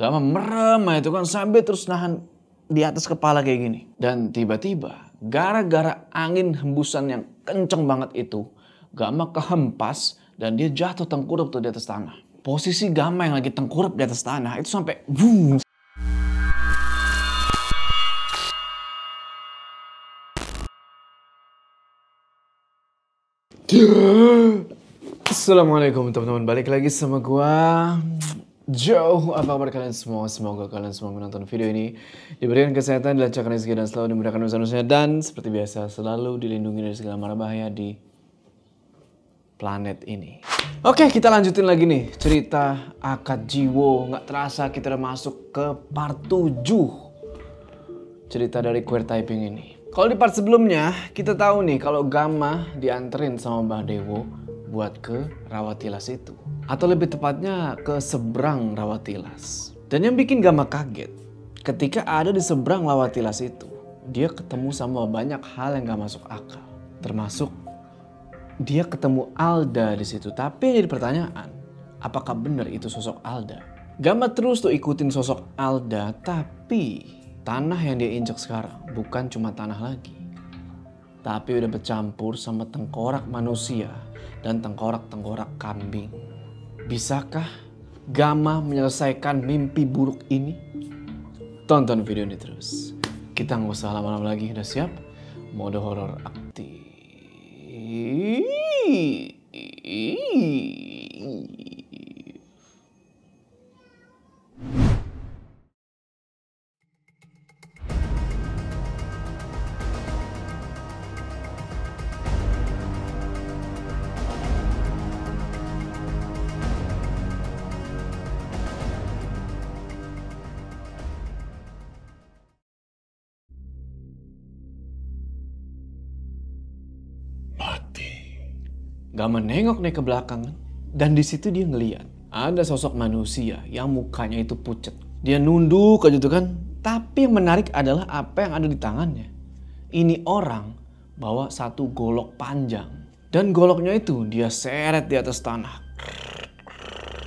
Gama merem itu kan sambil terus nahan di atas kepala kayak gini. Dan tiba-tiba gara-gara angin hembusan yang kenceng banget itu, Gama kehempas dan dia jatuh tengkurap tuh di atas tanah. Posisi Gama yang lagi tengkurap di atas tanah itu sampai boom, Assalamualaikum teman-teman, balik lagi sama gua Joe, apa kabar kalian semua? Semoga kalian semua menonton video ini Diberikan kesehatan, dilancarkan rezeki dan selalu dimudahkan urusan-urusannya Dan seperti biasa, selalu dilindungi dari segala mara bahaya di planet ini. Oke, kita lanjutin lagi nih Cerita akad jiwo. Nggak terasa kita udah masuk ke part 7 Cerita dari queer typing ini. Kalau di part sebelumnya, kita tahu nih kalau Gama dianterin sama Mbah Dewo buat ke Rawatilas itu. Atau lebih tepatnya ke seberang Rawatilas. Dan yang bikin Gama kaget, ketika ada di seberang Rawatilas itu, dia ketemu sama banyak hal yang gak masuk akal. Termasuk dia ketemu Alda di situ. Tapi yang jadi pertanyaan, apakah benar itu sosok Alda? Gama terus tuh ikutin sosok Alda, tapi tanah yang dia injak sekarang bukan cuma tanah lagi. Tapi udah bercampur sama tengkorak manusia dan tengkorak-tengkorak kambing. Bisakah Gama menyelesaikan mimpi buruk ini? Tonton video ini terus. Kita nggak usah lama-lama lagi. Udah siap? Mode horor aktif. Gak menengok nih ke belakang dan di situ dia ngeliat ada sosok manusia yang mukanya itu pucet. Dia nunduk aja tuh kan. Tapi yang menarik adalah apa yang ada di tangannya. Ini orang bawa satu golok panjang. Dan goloknya itu dia seret di atas tanah.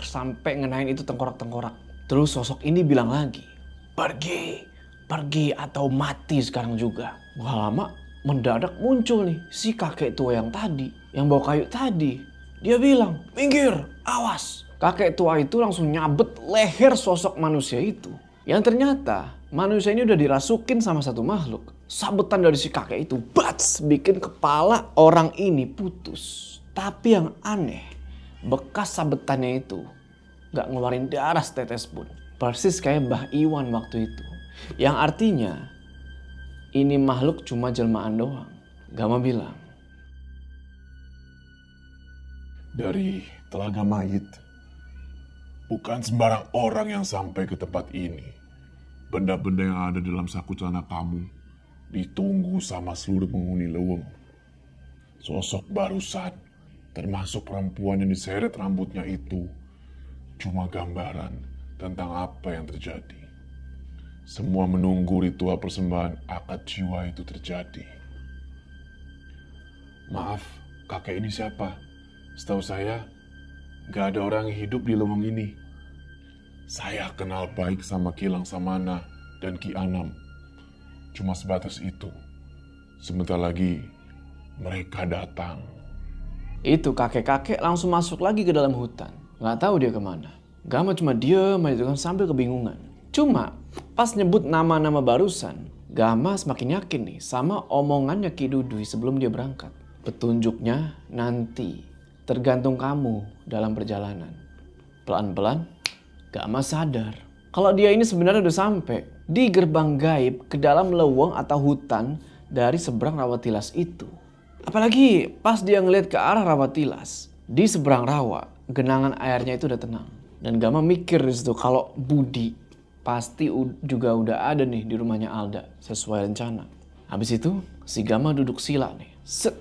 Sampai ngenain itu tengkorak-tengkorak. Terus sosok ini bilang lagi, pergi, pergi atau mati sekarang juga. Gak lama mendadak muncul nih si kakek tua yang tadi, yang bawa kayu tadi. Dia bilang, minggir, awas. Kakek tua itu langsung nyabet leher sosok manusia itu. Yang ternyata manusia ini udah dirasukin sama satu makhluk. Sabetan dari si kakek itu, bats, bikin kepala orang ini putus. Tapi yang aneh, bekas sabetannya itu gak ngeluarin darah setetes pun. Persis kayak Mbah Iwan waktu itu. Yang artinya ini makhluk cuma jelmaan doang. Gama bilang, Dari telaga mayit. Bukan sembarang orang yang sampai ke tempat ini. Benda-benda yang ada dalam saku celana kamu ditunggu sama seluruh penghuni leweng. Sosok barusan, termasuk perempuan yang diseret rambutnya itu, cuma gambaran tentang apa yang terjadi. Semua menunggu ritual persembahan akad jiwa itu terjadi. Maaf, kakek ini siapa? Setahu saya, gak ada orang yang hidup di leweng ini. Saya kenal baik sama Kilang Samana dan Ki Anam. Cuma sebatas itu. Sebentar lagi mereka datang. itu kakek-kakek langsung masuk lagi ke dalam hutan. Gak tahu dia ke mana. Gama cuma diem aja kan sambil kebingungan. Cuma pas nyebut nama-nama barusan, Gama semakin yakin nih sama omongannya Ki Dudui sebelum dia berangkat. Petunjuknya nanti tergantung kamu dalam perjalanan. Pelan-pelan Gama sadar kalau dia ini sebenarnya udah sampai di gerbang gaib ke dalam leweng atau hutan dari seberang Rawatilas itu. Apalagi pas dia ngeliat ke arah Rawatilas, di seberang rawa, genangan airnya itu udah tenang. Dan Gama mikir di situ kalau Budi pasti juga udah ada nih di rumahnya Alda sesuai rencana. Habis itu si Gama duduk sila nih, set,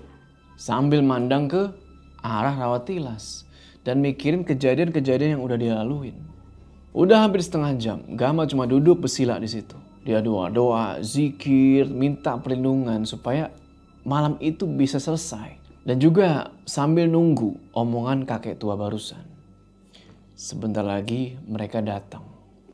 sambil mandang ke arah Rawatilas dan mikirin kejadian-kejadian yang udah dia laluin. Udah hampir setengah jam, Gama cuma duduk bersila di situ. Dia doa-doa, zikir, minta perlindungan supaya malam itu bisa selesai. Dan juga sambil nunggu omongan kakek tua barusan. Sebentar lagi mereka datang.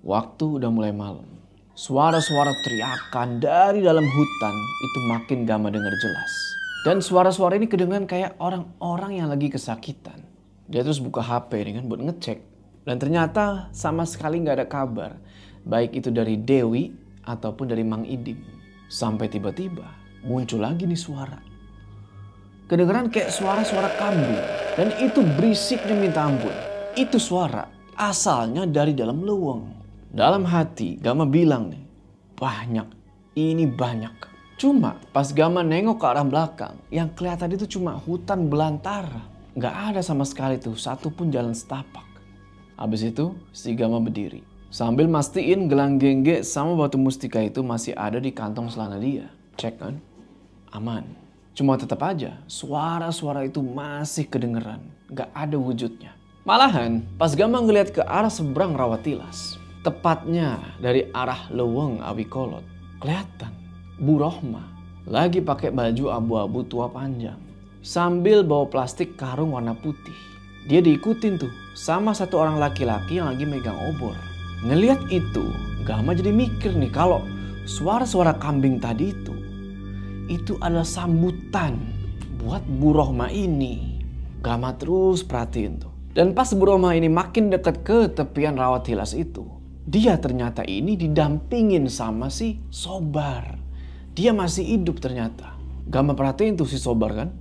Waktu udah mulai malam. Suara-suara teriakan dari dalam hutan itu makin Gama dengar jelas. Dan suara-suara ini kedengaran kayak orang-orang yang lagi kesakitan. Dia terus buka HP kan buat ngecek. Dan ternyata sama sekali nggak ada kabar. Baik itu dari Dewi ataupun dari Mang Idim. Sampai tiba-tiba muncul lagi nih suara. Kedengaran kayak suara-suara kambing. Dan itu berisiknya minta ampun. Itu suara asalnya dari dalam leweng. Dalam hati Gama bilang nih, banyak, ini banyak. Cuma pas Gama nengok ke arah belakang, yang kelihatan itu cuma hutan belantara. Gak ada sama sekali tuh satu pun jalan setapak. Habis itu si Gama berdiri. Sambil mastiin gelang gengge sama batu mustika itu masih ada di kantong celana dia. Cek kan? Aman. Cuma tetap aja suara-suara itu masih kedengeran. Gak ada wujudnya. Malahan pas Gama ngeliat ke arah seberang rawatilas. Tepatnya dari arah Leweng Awikolot. Kelihatan Bu Rohma lagi pakai baju abu-abu tua panjang. Sambil bawa plastik karung warna putih. Dia diikutin tuh sama satu orang laki-laki yang lagi megang obor. Ngeliat itu, Gama jadi mikir nih kalau suara-suara kambing tadi itu itu adalah sambutan buat Bu Rohma ini. Gama terus perhatiin tuh. Dan pas Bu Rohma ini makin dekat ke tepian rawat hilas itu, dia ternyata ini didampingin sama si Sobar. Dia masih hidup ternyata. Gak perhatiin tuh si Sobar kan.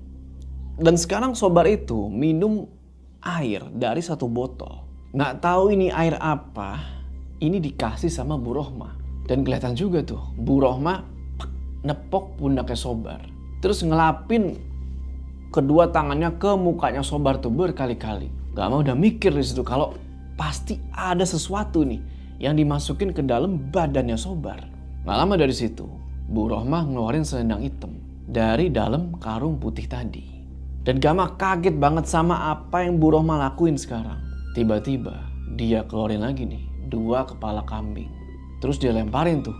Dan sekarang Sobar itu minum air dari satu botol. Nggak tahu ini air apa, ini dikasih sama Bu Rohma. Dan kelihatan juga tuh, Bu Rohma nepok pundaknya Sobar. Terus ngelapin kedua tangannya ke mukanya Sobar tuh berkali-kali. Gak mau udah mikir di situ kalau pasti ada sesuatu nih yang dimasukin ke dalam badannya Sobar. Gak lama dari situ, Bu Rohmah ngeluarin selendang hitam dari dalam karung putih tadi. Dan Gama kaget banget sama apa yang Bu Rohmah lakuin sekarang. Tiba-tiba dia keluarin lagi nih dua kepala kambing. Terus dia lemparin tuh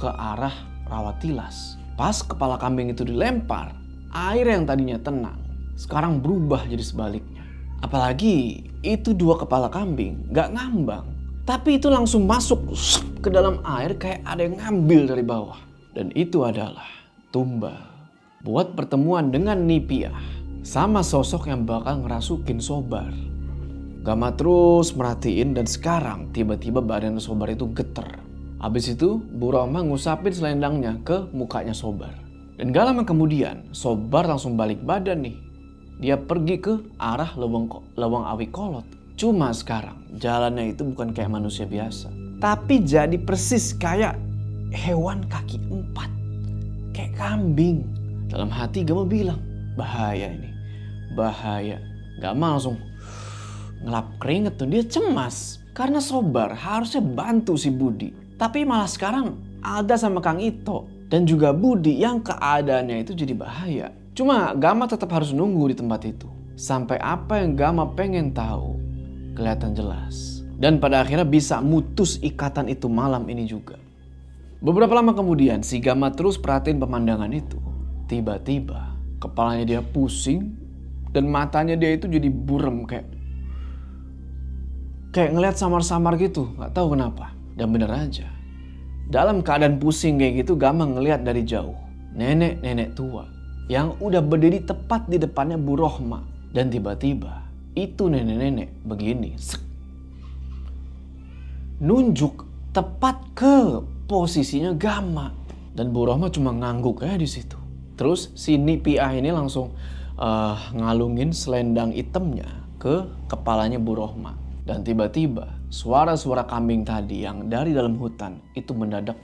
ke arah rawat tilas. Pas kepala kambing itu dilempar, air yang tadinya tenang sekarang berubah jadi sebaliknya. Apalagi itu dua kepala kambing gak ngambang, tapi itu langsung masuk ke dalam air kayak ada yang ngambil dari bawah. Dan itu adalah tumbal. Buat pertemuan dengan Nipia. Sama sosok yang bakal ngerasukin Sobar. Gama terus merhatiin dan sekarang tiba-tiba badan Sobar itu geter. Habis itu Bu Roma ngusapin selendangnya ke mukanya Sobar. Dan gak lama kemudian Sobar langsung balik badan nih. Dia pergi ke arah lewang, lewang awi kolot. Cuma sekarang jalannya itu bukan kayak manusia biasa. Tapi jadi persis kayak hewan kaki empat. Kayak kambing. Dalam hati Gama bilang, bahaya ini. Bahaya. Gama langsung ngelap keringet tuh. Dia cemas. Karena Sobar harusnya bantu si Budi. Tapi malah sekarang Alda sama Kang Ito. Dan juga Budi yang keadaannya itu jadi bahaya. Cuma Gama tetap harus nunggu di tempat itu. Sampai apa yang Gama pengen tahu kelihatan jelas. Dan pada akhirnya bisa mutus ikatan itu malam ini juga. Beberapa lama kemudian si Gama terus perhatiin pemandangan itu. Tiba-tiba kepalanya dia pusing dan matanya dia itu jadi burem kayak kayak ngeliat samar-samar gitu, nggak tahu kenapa. Dan bener aja. Dalam keadaan pusing kayak gitu Gama ngeliat dari jauh nenek-nenek tua yang udah berdiri tepat di depannya Bu Rohma dan tiba-tiba itu nenek-nenek begini. Nunjuk tepat ke posisinya Gama. Dan Bu Rohma cuma ngangguk ya di situ. Terus si Nipiah ini langsung uh, ngalungin selendang hitamnya ke kepalanya Bu Rohma. Dan tiba-tiba suara-suara kambing tadi yang dari dalam hutan itu mendadak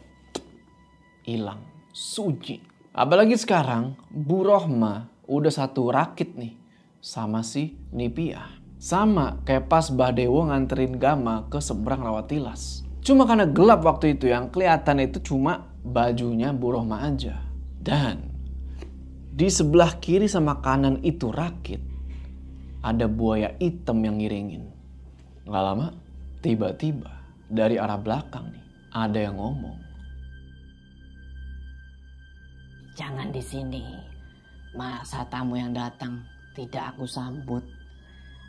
hilang. Suci. Apalagi sekarang Bu Rohma udah satu rakit nih sama si Nipia. Sama kayak pas Badewo nganterin Gama ke seberang Rawatilas. Cuma karena gelap waktu itu yang kelihatan itu cuma bajunya Bu Rohma aja. Dan di sebelah kiri sama kanan itu rakit ada buaya hitam yang ngiringin. Gak lama, tiba-tiba dari arah belakang nih ada yang ngomong. Jangan di sini. Masa tamu yang datang tidak aku sambut.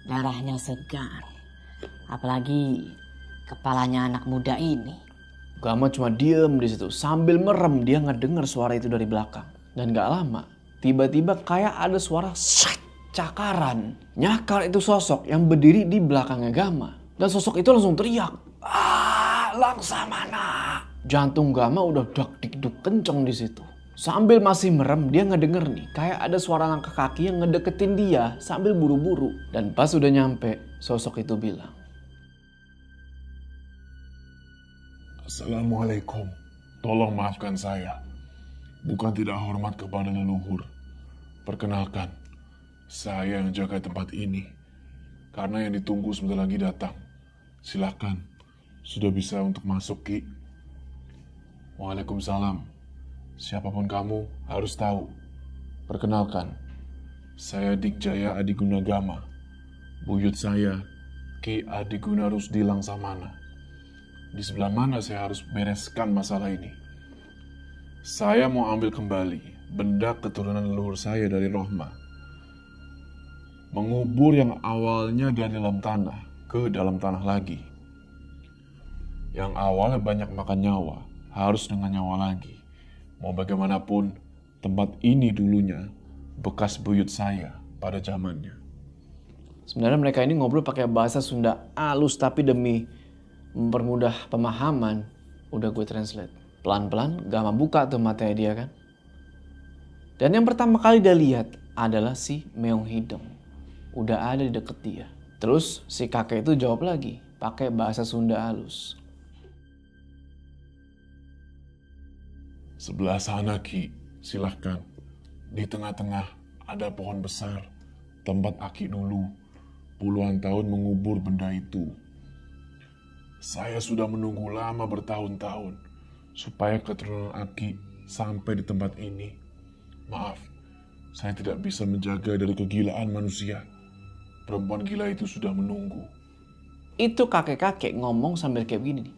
Darahnya segar. Apalagi kepalanya anak muda ini. Gama cuma diem di situ sambil merem dia ngedenger suara itu dari belakang. Dan gak lama, tiba-tiba kayak ada suara cakaran. Nyakar itu sosok yang berdiri di belakangnya Gama. Dan sosok itu langsung teriak. Ah, Langsamana. Jantung Gama udah dak dikduk kenceng di situ. Sambil masih merem, dia ngedenger nih, kayak ada suara langkah kaki yang ngedeketin dia sambil buru-buru. Dan pas udah nyampe, sosok itu bilang, Assalamualaikum. Tolong maafkan saya. Bukan tidak hormat kepada leluhur. Perkenalkan, saya yang jaga tempat ini. Karena yang ditunggu sebentar lagi datang. Silakan, sudah bisa untuk masuk, Ki. Waalaikumsalam. Siapa pun kamu harus tahu. Perkenalkan, saya Dikjaya Adiguna Gama. Buyut saya, Ki Adiguna Rusdi Langsamana. Di sebelah mana saya harus bereskan masalah ini? Saya mau ambil kembali benda keturunan leluhur saya dari Rohma. Mengubur yang awalnya dari dalam tanah ke dalam tanah lagi. Yang awalnya banyak makan nyawa, harus dengan nyawa lagi. Mau bagaimanapun, tempat ini dulunya bekas buyut saya pada zamannya. Sebenarnya mereka ini ngobrol pakai bahasa Sunda alus tapi demi mempermudah pemahaman, udah gue translate. Pelan-pelan Gama buka tuh matanya dia kan. Dan yang pertama kali dia lihat adalah si Meong Hideng. Udah ada di deket dia. Terus si kakek itu jawab lagi pakai bahasa Sunda halus. Sebelah sana Ki, silahkan. Di tengah-tengah ada pohon besar, tempat Aki dulu. Puluhan tahun mengubur benda itu. Saya sudah menunggu lama bertahun-tahun supaya keturunan Aki sampai di tempat ini. Maaf, saya tidak bisa menjaga dari kegilaan manusia. Perempuan gila itu sudah menunggu. Itu kakek-kakek ngomong sambil kayak begini.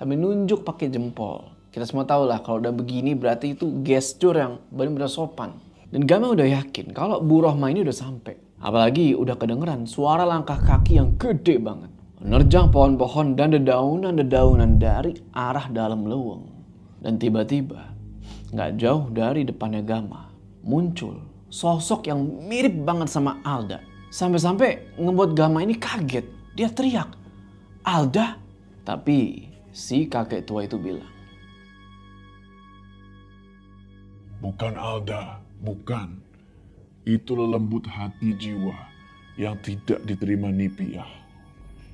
Sambil nunjuk pakai jempol. Kita semua tahu lah kalau udah begini berarti itu gesture yang benar-benar sopan. Dan Gama udah yakin kalau Bu Rohma ini udah sampai. Apalagi udah kedengeran suara langkah kaki yang gede banget. Menerjang pohon-pohon dan dedaunan-dedaunan dari arah dalam leweng. Dan tiba-tiba, nggak jauh dari depannya Gama, muncul sosok yang mirip banget sama Alda. Sampai-sampai ngebuat Gama ini kaget. Dia teriak, Alda? Tapi si kakek tua itu bilang, Bukan Alda, bukan. Itu lembut hati jiwa yang tidak diterima Nipiah.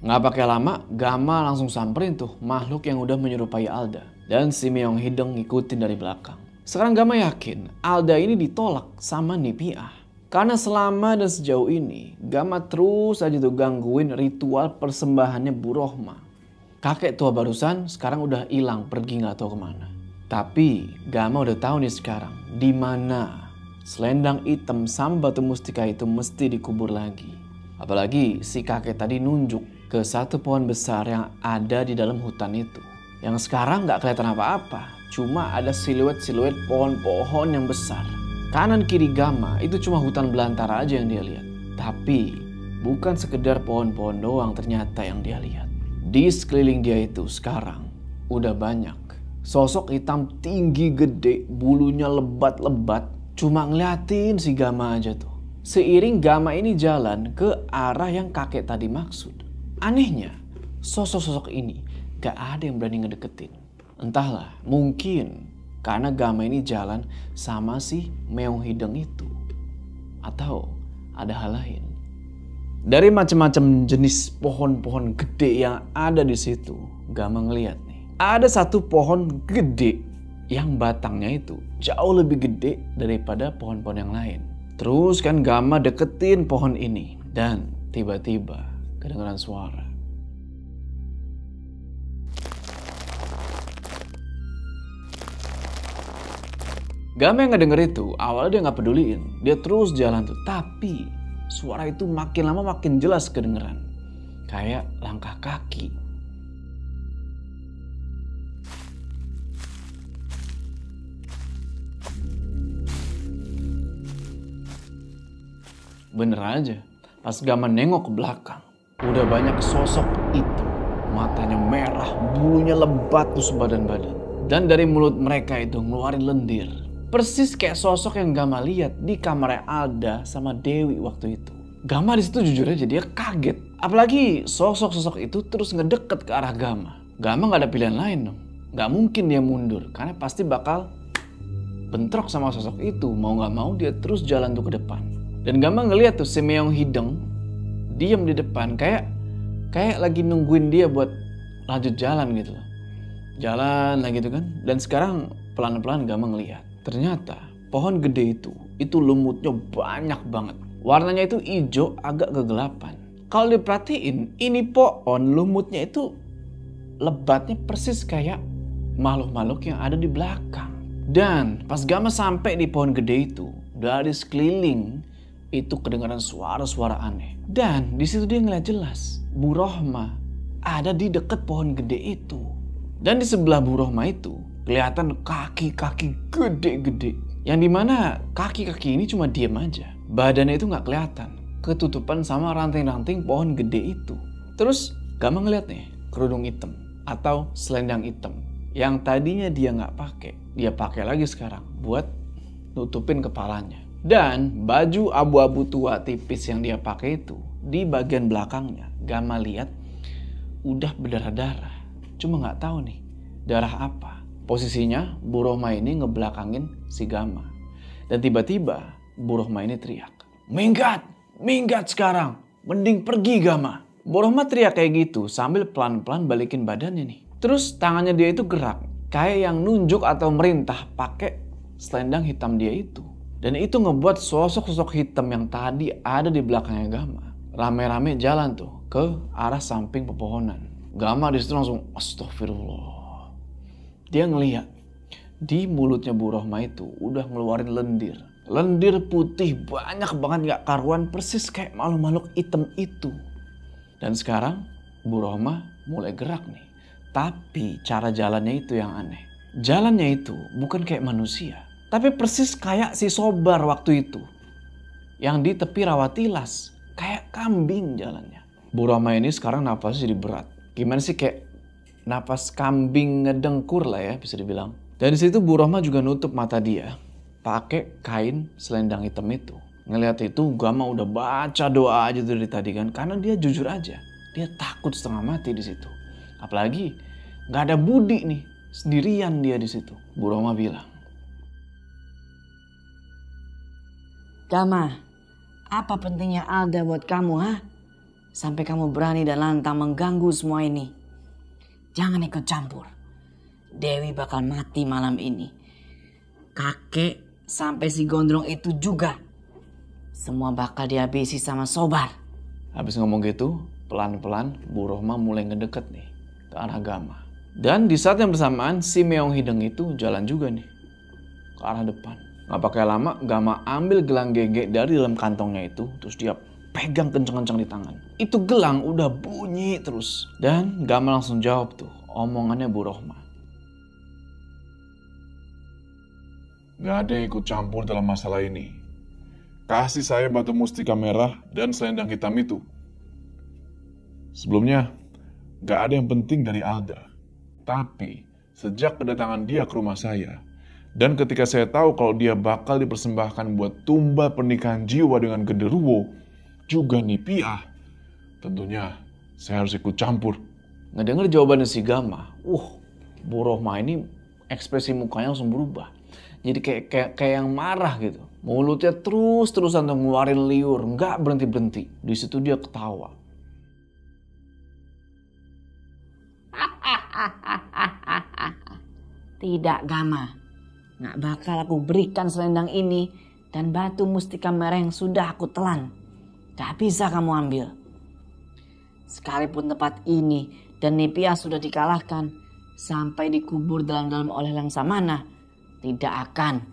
Nggak pakai lama, Gama langsung samperin tuh makhluk yang udah menyerupai Alda. Dan si Meong Hideng ngikutin dari belakang. Sekarang Gama yakin Alda ini ditolak sama Nipiah. Karena selama dan sejauh ini, Gama terus aja tuh gangguin ritual persembahannya Bu Rohma. Kakek tua barusan sekarang udah hilang pergi nggak tahu ke mana. Tapi Gama udah tahu nih sekarang di mana selendang hitam sama batu mustika itu mesti dikubur lagi. Apalagi si kakek tadi nunjuk ke satu pohon besar yang ada di dalam hutan itu. Yang sekarang nggak kelihatan apa-apa, cuma ada siluet-siluet pohon-pohon yang besar. Kanan kiri Gama itu cuma hutan belantara aja yang dia lihat. Tapi bukan sekedar pohon-pohon doang ternyata yang dia lihat. Di sekeliling dia itu sekarang udah banyak sosok hitam tinggi gede, bulunya lebat-lebat, cuma ngeliatin si Gama aja tuh. Seiring Gama ini jalan ke arah yang kakek tadi maksud. Anehnya, sosok-sosok ini gak ada yang berani ngedeketin. Entahlah, mungkin karena Gama ini jalan sama si Meong Hideng itu. Atau ada hal lain. Dari macam-macam jenis pohon-pohon gede yang ada di situ, Gama ngeliat nih. Ada satu pohon gede yang batangnya itu jauh lebih gede daripada pohon-pohon yang lain. Terus kan Gama deketin pohon ini dan tiba-tiba kedengaran suara. Gama yang ngedenger itu awalnya dia nggak peduliin, dia terus jalan tuh. Tapi suara itu makin lama makin jelas kedengeran, kayak langkah kaki. Bener aja, pas Gama nengok ke belakang, udah banyak sosok itu Matanya merah, bulunya lebat tuh sebadan-badan. Dan dari mulut mereka itu ngeluarin lendir. Persis kayak sosok yang Gama lihat di kamarnya Alda sama Dewi waktu itu. Gama di situ jujur aja dia kaget. Apalagi sosok-sosok itu terus ngedeket ke arah Gama. Gama nggak ada pilihan lain dong. Nggak mungkin dia mundur karena pasti bakal bentrok sama sosok itu. Mau nggak mau dia terus jalan tuh ke depan. Dan Gama ngeliat tuh si Meong Hideng diem di depan kayak kayak lagi nungguin dia buat lanjut jalan gitu loh. Jalan lagi gitu kan. Dan sekarang pelan-pelan Gama ngeliat. Ternyata pohon gede itu, itu lumutnya banyak banget. Warnanya itu hijau agak kegelapan. Kalau diperhatiin, ini pohon lumutnya itu lebatnya persis kayak makhluk-makhluk yang ada di belakang. Dan pas Gama sampai di pohon gede itu, dari sekeliling itu kedengaran suara-suara aneh. Dan di situ dia ngeliat jelas, Bu Rohma ada di dekat pohon gede itu. Dan di sebelah Bu Rohma itu kelihatan kaki-kaki gede-gede. Yang di mana kaki-kaki ini cuma diem aja. Badannya itu nggak kelihatan. Ketutupan sama ranting-ranting pohon gede itu. Terus Gama ngeliat nih kerudung hitam atau selendang hitam. Yang tadinya dia nggak pakai, dia pakai lagi sekarang buat nutupin kepalanya. Dan baju abu-abu tua tipis yang dia pakai itu di bagian belakangnya Gama lihat udah berdarah-darah. Cuma nggak tahu nih darah apa. Posisinya Bu Rohma ini ngebelakangin si Gama. Dan tiba-tiba Bu Rohma ini teriak. Minggat! Minggat sekarang! Mending pergi Gama! Bu Rohma teriak kayak gitu sambil pelan-pelan balikin badannya nih. Terus tangannya dia itu gerak. Kayak yang nunjuk atau merintah pakai selendang hitam dia itu. Dan itu ngebuat sosok-sosok hitam yang tadi ada di belakangnya Gama. Rame-rame jalan tuh ke arah samping pepohonan. Gama di situ langsung astagfirullah. Dia ngeliat di mulutnya Bu Rohma itu udah ngeluarin lendir. Lendir putih banyak banget gak karuan persis kayak makhluk-makhluk hitam itu. Dan sekarang Bu Rohma mulai gerak nih. Tapi cara jalannya itu yang aneh. Jalannya itu bukan kayak manusia. Tapi persis kayak si Sobar waktu itu. Yang di tepi rawatilas. Kayak kambing jalannya. Bu Rohma ini sekarang nafasnya jadi berat. Gimana sih kayak napas kambing ngedengkur lah ya bisa dibilang. Dan di situ Bu Rohma juga nutup mata dia pakai kain selendang hitam itu. Ngelihat itu Gama udah baca doa aja dari tadi kan karena dia jujur aja. Dia takut setengah mati di situ. Apalagi nggak ada Budi nih, sendirian dia di situ. Bu Rohma bilang, Gama, apa pentingnya Alda buat kamu, ha? Sampai kamu berani dan lantang mengganggu semua ini. Jangan ikut campur. Dewi bakal mati malam ini. Kakek sampai si gondrong itu juga. Semua bakal dihabisi sama Sobar. Habis ngomong gitu, pelan-pelan Bu Rohma mulai ngedeket nih ke arah Gama. Dan di saat yang bersamaan si Meong Hideng itu jalan juga nih ke arah depan. Gak pakai lama, Gama ambil gelang gege dari dalam kantongnya itu, terus dia pegang kencang-kencang di tangan. Itu gelang udah bunyi terus. Dan Gama langsung jawab tuh omongannya Bu Rohma. Gak ada yang ikut campur dalam masalah ini. Kasih saya batu mustika merah dan selendang hitam itu. Sebelumnya, gak ada yang penting dari Alda. Tapi, sejak kedatangan dia ke rumah saya, dan ketika saya tahu kalau dia bakal dipersembahkan buat tumbal pernikahan jiwa dengan genderuwo, juga Nipiah, tentunya saya harus ikut campur. Ngedenger jawabannya si Gama, uh, Bu Rohma ini ekspresi mukanya langsung berubah. Jadi kayak kayak, kayak yang marah gitu. Mulutnya terus-terusan tuh ngeluarin liur, nggak berhenti-berhenti. Di situ dia ketawa. Tidak Gama. Nggak bakal aku berikan selendang ini dan batu mustika merah yang sudah aku telan. Gak bisa kamu ambil. Sekalipun tempat ini dan Nipia sudah dikalahkan sampai dikubur dalam-dalam oleh Langsa Mana, tidak akan.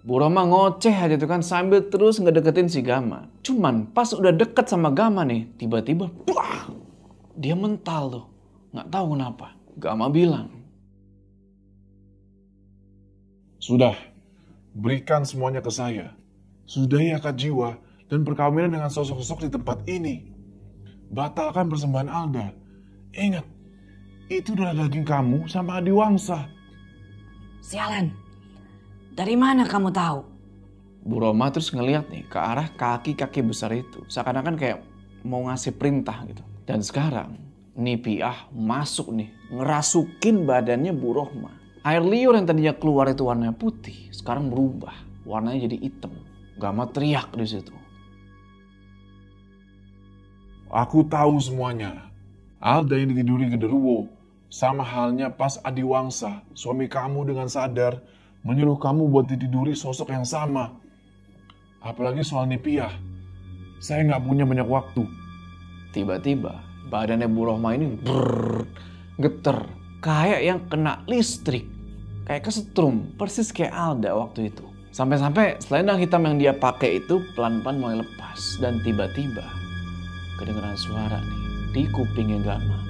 Bu Roma ngoceh aja tuh kan sambil terus ngedeketin si Gama. Cuman pas udah deket sama Gama nih, tiba-tiba dia mental tuh. Nggak tahu kenapa. Gama bilang, Sudah, berikan semuanya ke saya. Sudahi akad jiwa dan perkawinan dengan sosok-sosok di tempat ini. Batalkan persembahan Alda. Ingat, Itu adalah daging kamu sama Adiwangsa. Sialan. Dari mana kamu tahu? Bu Roma terus ngeliat nih ke arah kaki-kaki besar itu. Seakan-akan kayak mau ngasih perintah gitu. Dan sekarang Nipiah masuk nih. Ngerasukin badannya Bu Rohma. Air liur yang tadinya keluar itu warnanya putih. Sekarang berubah. Warnanya jadi hitam. Gama teriak di situ. Aku tahu semuanya. Alda yang ditiduri genderuwo. Sama halnya pas Adiwangsa, suami kamu dengan sadar menyuruh kamu buat ditiduri sosok yang sama. Apalagi soal Nipiah. Saya nggak punya banyak waktu. Tiba-tiba badannya Bu Rohma ini brrr, geter. Kayak yang kena listrik. Kayak kesetrum. Persis kayak Alda waktu itu. Sampai-sampai selendang hitam yang dia pakai itu pelan-pelan mulai lepas. Dan tiba-tiba kedengeran suara nih di kupingnya Gama.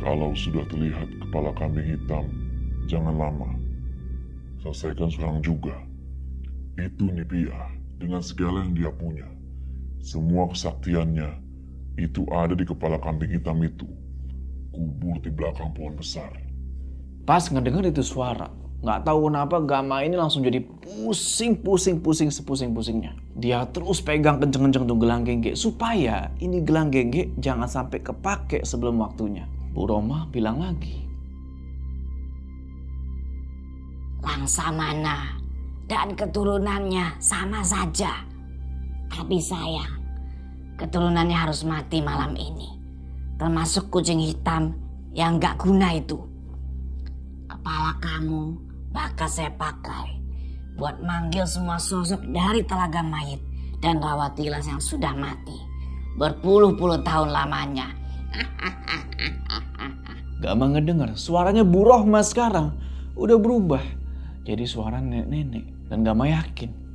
Kalau sudah terlihat kepala kambing hitam, jangan lama. Selesaikan sekarang juga. Itu Nipia dengan segala yang dia punya. Semua kesaktiannya itu ada di kepala kambing hitam itu. Kubur di belakang pohon besar. Pas ngedenger itu suara, nggak tahu kenapa Gama ini langsung jadi pusing, pusing, pusing, sepusing-pusingnya. Dia terus pegang kenceng-kenceng tuh gelang gengge supaya ini gelang gengge jangan sampai kepake sebelum waktunya. Bu Roma bilang lagi, Langsamana dan keturunannya sama saja. Tapi sayang, keturunannya harus mati malam ini. Termasuk kucing hitam yang gak guna itu. Kepala kamu bakal saya pakai buat manggil semua sosok dari telaga mayit dan rawatilas yang sudah mati. Berpuluh-puluh tahun lamanya. Gama ngedenger suaranya Bu Rohma sekarang udah berubah jadi suara nenek-nenek dan Gama yakin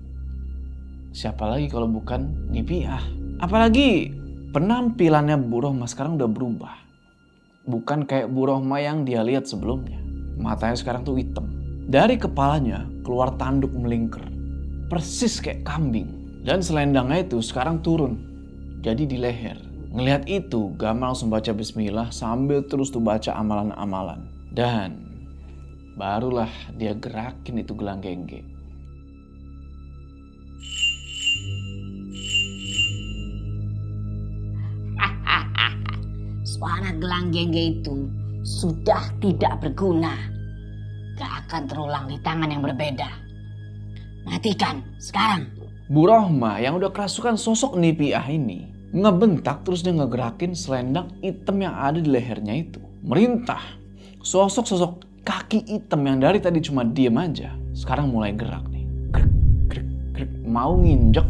siapa lagi kalau bukan Nipiah. Apalagi penampilannya Bu Rohma sekarang udah berubah. Bukan kayak Bu Rohma yang dia lihat sebelumnya. Matanya sekarang tuh hitam. Dari kepalanya keluar tanduk melingkar. Persis kayak kambing. Dan selendangnya itu sekarang turun. Jadi di leher. Ngelihat itu, Gama langsung baca bismillah sambil terus tuh baca amalan-amalan. Dan barulah dia gerakin itu gelang gengge. Suara gelang gengge itu sudah tidak berguna. Gak akan terulang di tangan yang berbeda. Matikan sekarang. Bu Rohma yang udah kerasukan sosok Nipiah ini ngebentak terus dia ngegerakin selendang hitam yang ada di lehernya itu. Merintah. Sosok-sosok kaki hitam yang dari tadi cuma diem aja. Sekarang mulai gerak nih. Gerak, gerak, gerak. Mau nginjek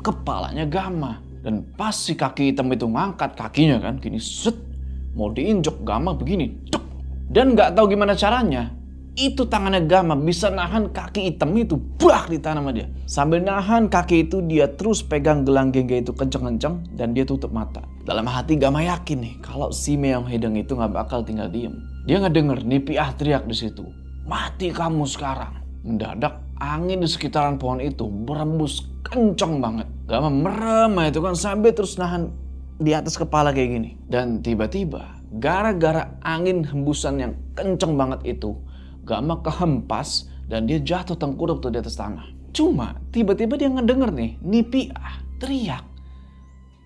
kepalanya Gama. Dan pas si kaki hitam itu ngangkat kakinya kan. Gini set. Mau diinjek Gama begini. Duk. Dan nggak tahu gimana caranya. Itu tangannya Gama bisa nahan kaki hitam itu brak di tanah sama dia. Sambil nahan kaki itu dia terus pegang gelang gengge itu kenceng-kenceng dan dia tutup mata. Dalam hati Gama yakin nih kalau si Meong Hedeng itu nggak bakal tinggal diem. Dia ngedenger Nipiah teriak di situ. Mati kamu sekarang. Mendadak angin di sekitaran pohon itu berembus kenceng banget. Gama merem itu kan sambil terus nahan di atas kepala kayak gini. Dan tiba-tiba gara-gara angin hembusan yang kenceng banget itu Gama kehempas dan dia jatuh tengkurap tuh di atas tanah. Cuma tiba-tiba dia ngedenger nih, Nipiah teriak.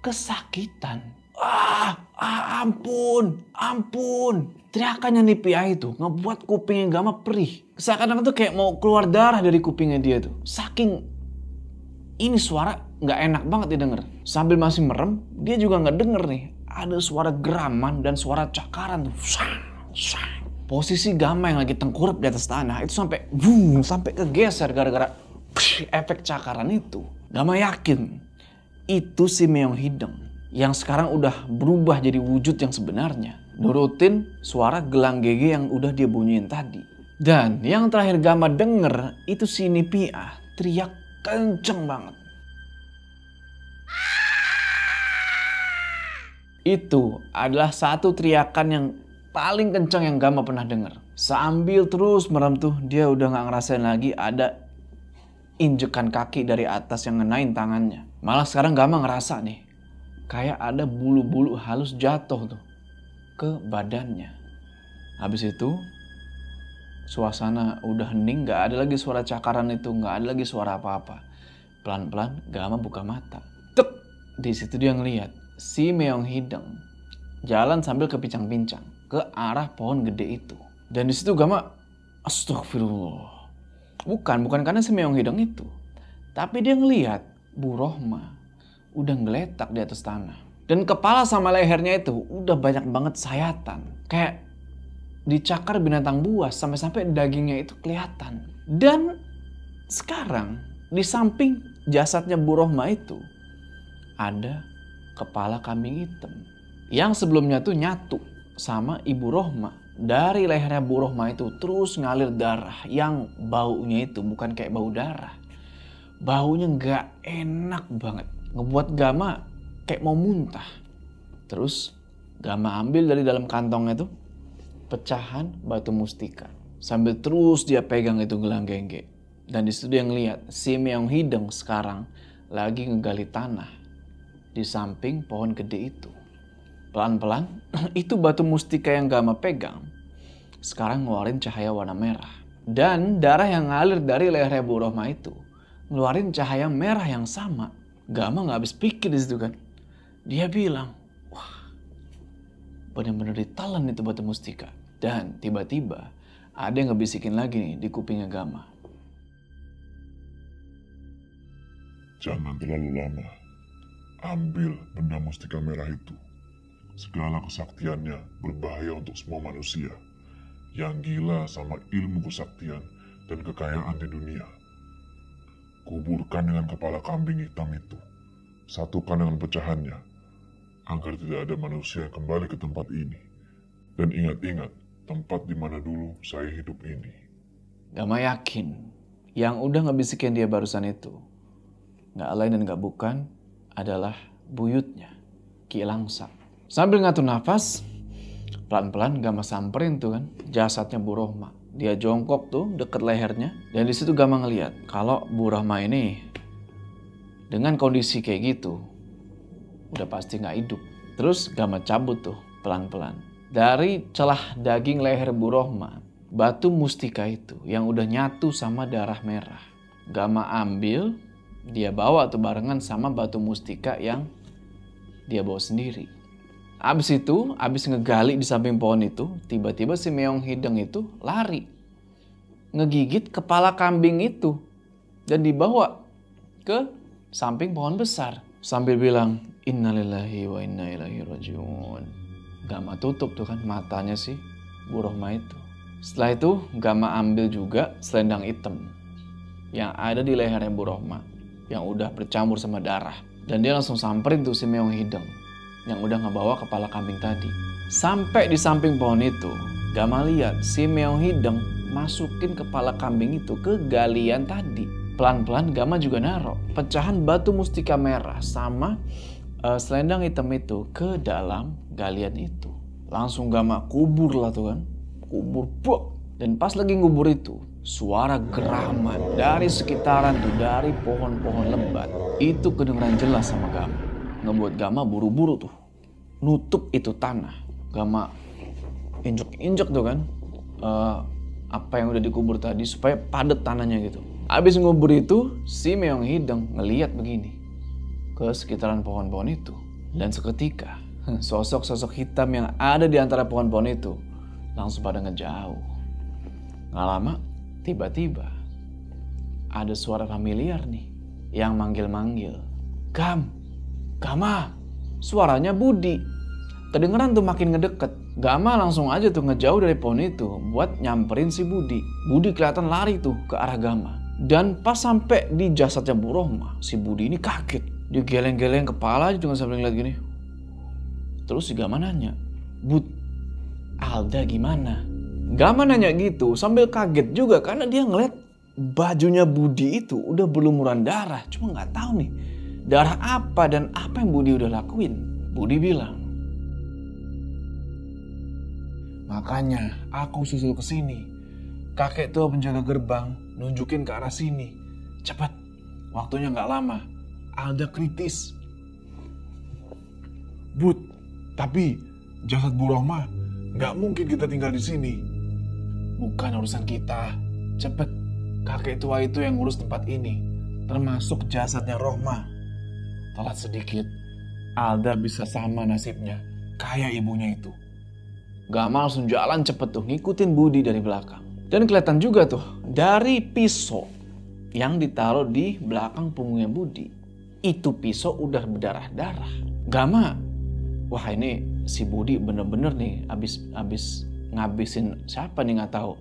Kesakitan. Ah, ah ampun, ampun. Teriakannya Nipiah itu ngebuat kupingnya Gama perih. Seakan-akan tuh kayak mau keluar darah dari kupingnya dia tuh. Saking ini suara nggak enak banget didengar. Sambil masih merem, dia juga nggak denger nih. Ada suara geraman dan suara cakaran tuh. Sang, sang posisi Gama yang lagi tengkurap di atas tanah itu sampai boom, sampai kegeser gara-gara efek cakaran itu. Gama yakin itu si Meong Hideng yang sekarang udah berubah jadi wujud yang sebenarnya. Nurutin suara gelang gege yang udah dia bunyiin tadi. Dan yang terakhir Gama denger itu si Nipia teriak kenceng banget. Itu adalah satu teriakan yang paling kencang yang Gama pernah dengar. Sambil terus merem tuh, dia udah gak ngerasain lagi ada injekan kaki dari atas yang ngenain tangannya. Malah sekarang Gama ngerasa nih, kayak ada bulu-bulu halus jatuh tuh ke badannya. Habis itu suasana udah hening, gak ada lagi suara cakaran itu, gak ada lagi suara apa-apa. Pelan-pelan Gama buka mata. Tek! Di situ dia ngeliat si Meong Hideng jalan sambil kepincang-pincang ke arah pohon gede itu. Dan di situ Gama, astagfirullah. Bukan, bukan karena si Meong Hideng itu. Tapi dia ngeliat Bu Rohma udah ngeletak di atas tanah. Dan kepala sama lehernya itu udah banyak banget sayatan. Kayak dicakar binatang buas sampai-sampai dagingnya itu kelihatan. Dan sekarang di samping jasadnya Bu Rohma itu ada kepala kambing hitam. Yang sebelumnya tuh nyatu sama Ibu Rohma. Dari lehernya Bu Rohma itu terus ngalir darah yang baunya itu bukan kayak bau darah. Baunya nggak enak banget. Ngebuat Gama kayak mau muntah. Terus Gama ambil dari dalam kantongnya tuh pecahan batu mustika. Sambil terus dia pegang itu gelang gengge. Dan di situ dia ngeliat si Meong Hideng sekarang lagi ngegali tanah di samping pohon gede itu. Pelan-pelan, itu batu mustika yang Gama pegang sekarang ngeluarin cahaya warna merah. Dan darah yang ngalir dari leher Bu Rohma itu ngeluarin cahaya merah yang sama. Gama nggak habis pikir di situ kan. Dia bilang, wah benar-benar ditelan itu batu mustika. Dan tiba-tiba ada yang ngebisikin lagi nih di kupingnya Gama. Jangan terlalu lama. Ambil benda mustika merah itu. Segala kesaktiannya berbahaya untuk semua manusia. Yang gila sama ilmu kesaktian dan kekayaan di dunia. Kuburkan dengan kepala kambing hitam itu. Satukan dengan pecahannya. Agar tidak ada manusia kembali ke tempat ini. Dan ingat-ingat tempat di mana dulu saya hidup ini. Gama yakin yang udah ngebisikin dia barusan itu nggak lain dan nggak bukan adalah buyutnya Ki Langsa. Sambil ngatur nafas, pelan-pelan Gama samperin tuh kan jasadnya Bu Rohma. Dia jongkok tuh deket lehernya dan di situ Gama ngeliat kalau Bu Rohma ini dengan kondisi kayak gitu udah pasti nggak hidup. Terus Gama cabut tuh pelan-pelan dari celah daging leher Bu Rohma batu mustika itu yang udah nyatu sama darah merah. Gama ambil, dia bawa tuh barengan sama batu mustika yang dia bawa sendiri. Abis itu, abis ngegali di samping pohon itu, tiba-tiba si Meong Hideng itu lari. Ngegigit kepala kambing itu. Dan dibawa ke samping pohon besar. Sambil bilang, Innalillahi wa inna ilaihi rajiun. Gama tutup tuh kan matanya sih Bu Rohma itu. Setelah itu, Gama ambil juga selendang hitam yang ada di lehernya Bu Rohma yang udah bercampur sama darah. Dan dia langsung samperin tuh si Meong Hideng yang udah ngebawa kepala kambing tadi. Sampai di samping pohon itu, Gama lihat si Meong Hideng masukin kepala kambing itu ke galian tadi. Pelan-pelan Gama juga naruh pecahan batu mustika merah sama uh, selendang hitam itu ke dalam galian itu. Langsung Gama kubur lah tuh kan. Kubur, buk. Dan pas lagi ngubur itu, suara geraman dari sekitaran tuh, dari pohon-pohon lebat. Itu kedengeran jelas sama Gama. Ngebuat Gama buru-buru tuh. Nutup itu tanah. Gama injek-injek tuh kan. Uh, apa yang udah dikubur tadi supaya padat tanahnya gitu. Abis ngubur itu, si Meong Hideng ngeliat begini. Ke sekitaran pohon-pohon itu. Dan seketika, sosok-sosok hitam yang ada di antara pohon-pohon itu langsung pada ngejauh. Nggak lama, tiba-tiba ada suara familiar nih yang manggil-manggil. Gam, Gama, suaranya Budi. Kedengeran tuh makin ngedeket. Gama langsung aja tuh ngejauh dari pohon itu buat nyamperin si Budi. Budi kelihatan lari tuh ke arah Gama. Dan pas sampai di jasadnya Bu Rohma, si Budi ini kaget. Dia geleng-geleng kepala aja dengan sambil ngeliat gini. Terus si Gama nanya, Bud, Alda gimana? Gama nanya gitu sambil kaget juga karena dia ngeliat bajunya Budi itu udah berlumuran darah. Cuma nggak tahu nih darah apa dan apa yang Budi udah lakuin. Budi bilang, Makanya aku susul ke sini. Kakek tuh penjaga gerbang nunjukin ke arah sini. Cepat, waktunya nggak lama. Alda kritis. Bud, tapi jasad Bu Rohma nggak mungkin kita tinggal di sini. Bukan urusan kita. Cepet, kakek tua itu yang ngurus tempat ini. Termasuk jasadnya Rohma. Telat sedikit, Alda bisa sama nasibnya. Kayak ibunya itu. Gama langsung jalan cepet tuh, ngikutin Budi dari belakang. Dan kelihatan juga tuh, dari pisau yang ditaruh di belakang punggungnya Budi. Itu pisau udah berdarah-darah. Gama, wah ini si Budi bener-bener nih abis, abis ngabisin siapa nih nggak tahu.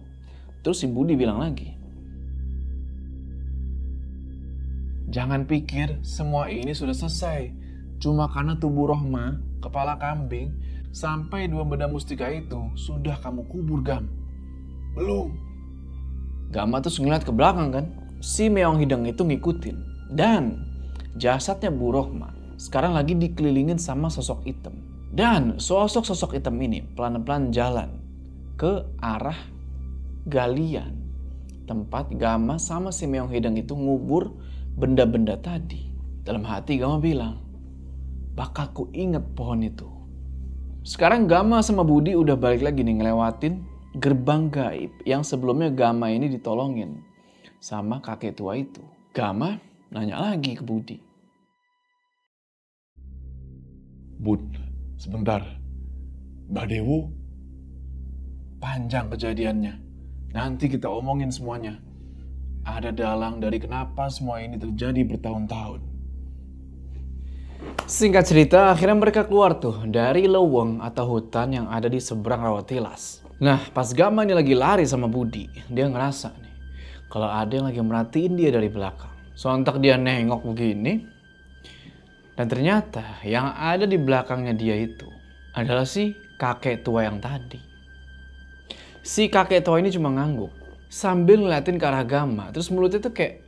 Terus si Budi bilang lagi, Jangan pikir semua ini sudah selesai. Cuma karena tubuh Rohma, kepala kambing, sampai dua benda mustika itu sudah kamu kubur, Gam. Belum. Gama terus ngeliat ke belakang kan. Si Meong Hidang itu ngikutin. Dan jasadnya Bu Rohma sekarang lagi dikelilingin sama sosok hitam. Dan sosok-sosok hitam ini pelan-pelan jalan ke arah galian. Tempat Gama sama si Meong Hidang itu ngubur benda-benda tadi. Dalam hati Gama bilang, bakal ku inget pohon itu. Sekarang Gama sama Budi udah balik lagi nih ngelewatin gerbang gaib yang sebelumnya Gama ini ditolongin sama kakek tua itu. Gama nanya lagi ke Budi. Bud, sebentar. Mbak Dewo, Panjang kejadiannya. Nanti kita omongin semuanya. Ada dalang dari kenapa semua ini terjadi bertahun-tahun. Singkat cerita, akhirnya mereka keluar tuh dari leweng atau hutan yang ada di seberang Rawatilas. Nah, pas Gama ini lagi lari sama Budi, dia ngerasa nih kalau ada yang lagi merhatiin dia dari belakang. Sontak dia nengok begini, dan ternyata yang ada di belakangnya dia itu adalah si kakek tua yang tadi. Si kakek tua ini cuma ngangguk sambil ngeliatin ke arah Gama. Terus mulutnya tuh kayak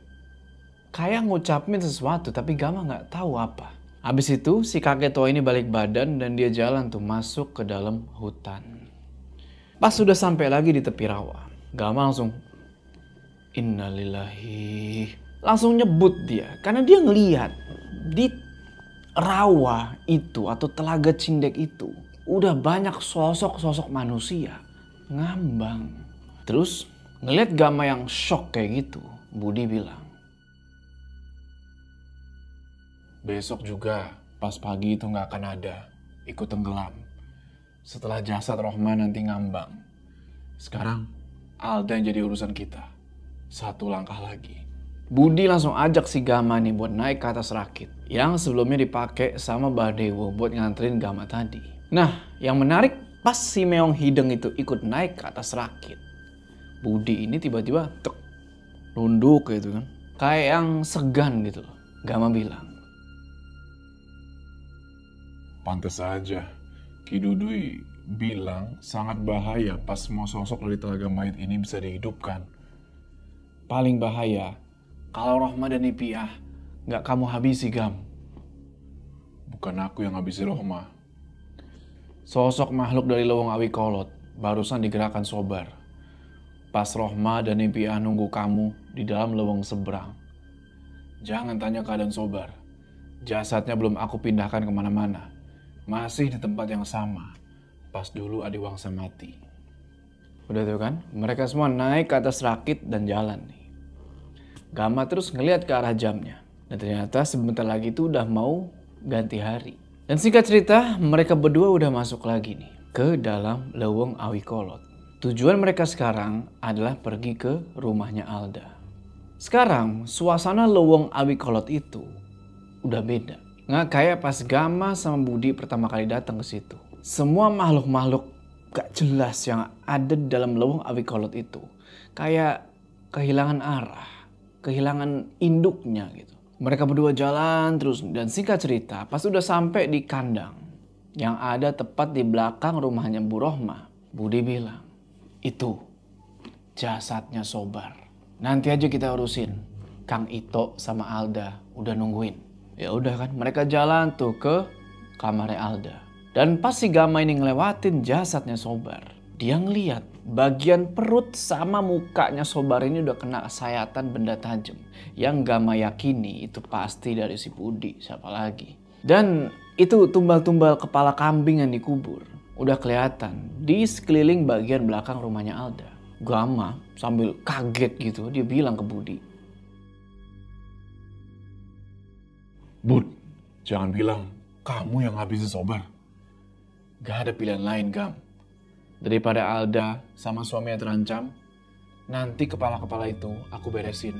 kayak ngucapin sesuatu tapi Gama nggak tahu apa. Habis itu si kakek tua ini balik badan dan dia jalan tuh masuk ke dalam hutan. Pas sudah sampai lagi di tepi rawa, Gama langsung Innalillahi. Langsung nyebut dia karena dia ngeliat di rawa itu atau telaga cindek itu udah banyak sosok-sosok manusia ngambang. Terus ngeliat Gama yang shock kayak gitu, Budi bilang, Besok juga pas pagi itu nggak akan ada, ikut tenggelam. Setelah jasad Rohman nanti ngambang. Sekarang Alda yang jadi urusan kita. Satu langkah lagi. Budi langsung ajak si Gama nih buat naik ke atas rakit. Yang sebelumnya dipakai sama Badewo buat nganterin Gama tadi. Nah, yang menarik pas si Meong Hideng itu ikut naik ke atas rakit. Budi ini tiba-tiba tek, nunduk gitu kan. Kayak yang segan gitu loh. Gama bilang, pantas saja. Ki Dudui bilang sangat bahaya pas semua sosok dari telaga mayat ini bisa dihidupkan. paling bahaya kalau Rohma dan Ipiah nggak kamu habisi Gam. Bukan aku yang habisi Rohma. Sosok makhluk dari lowong awi kolot barusan digerakkan sobar. Pas Rohma dan Ipiah nunggu kamu di dalam lowong seberang. Jangan tanya keadaan sobar. Jasadnya belum aku pindahkan ke mana-mana. Masih di tempat yang sama. Pas dulu Adiwangsa mati. Udah tuh kan? Mereka semua naik ke atas rakit dan jalan nih. Gama terus ngeliat ke arah jamnya. Dan ternyata sebentar lagi itu udah mau ganti hari. Dan singkat cerita, mereka berdua udah masuk lagi nih ke dalam leweng Awi Kolot. Tujuan mereka sekarang adalah pergi ke rumahnya Alda. Sekarang, suasana leweng Awi Kolot itu udah beda. Nggak kayak pas Gama sama Budi pertama kali datang ke situ. Semua makhluk-makhluk gak jelas yang ada di dalam leweng Awi Kolot itu. Kayak kehilangan arah, kehilangan induknya gitu. Mereka berdua jalan terus dan singkat cerita pas udah sampai di kandang yang ada tepat di belakang rumahnya Bu Rohma, Budi bilang, itu jasadnya Sobar. Nanti aja kita urusin. Kang Ito sama Alda udah nungguin. Ya udah kan, mereka jalan tuh ke kamarnya Alda. Dan pas si Gama ini ngelewatin jasadnya Sobar, dia ngeliat bagian perut sama mukanya Sobar ini udah kena sayatan benda tajam. Yang Gama yakini itu pasti dari si Budi, siapa lagi. Dan Itu tumbal-tumbal kepala kambing yang dikubur. Udah kelihatan di sekeliling bagian belakang rumahnya Alda. Gama sambil kaget gitu dia bilang ke Budi. Bud, jangan bilang kamu yang habisi Sobar. Gak ada pilihan lain, Gam. Daripada Alda sama suaminya terancam, nanti kepala-kepala itu aku beresin.